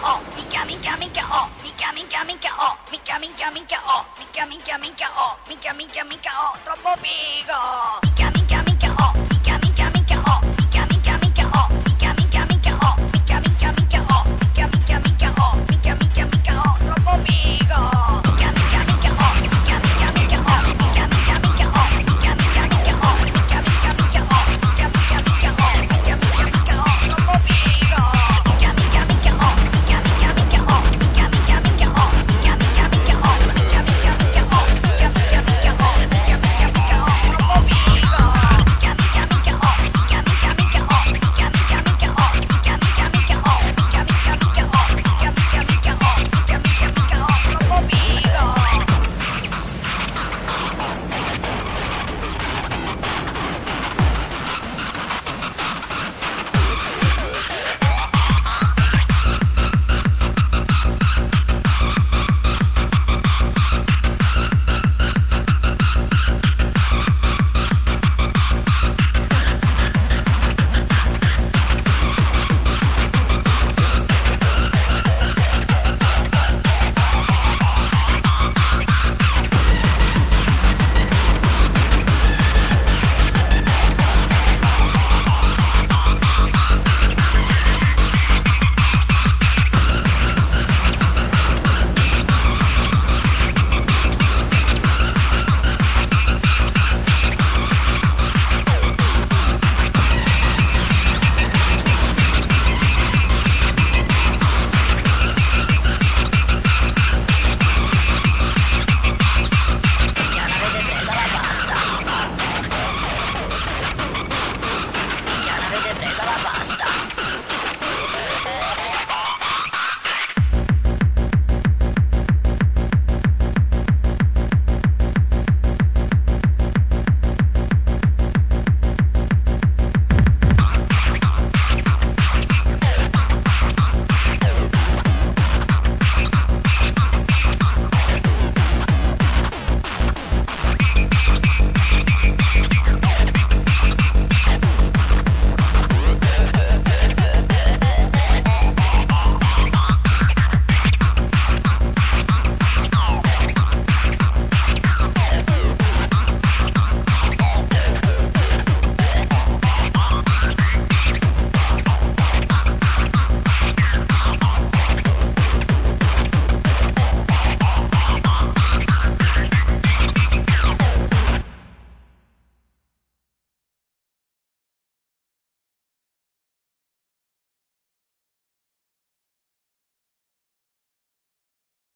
minka minchia, oh, minchia, minchia, minchia, oh, minchia, minchia, minchia, oh, minchia, minchia, minchia, oh, minchia, minchia, minchia, oh, minka minka minchia, troppo figo. Minchia, minchia, minchia, oh,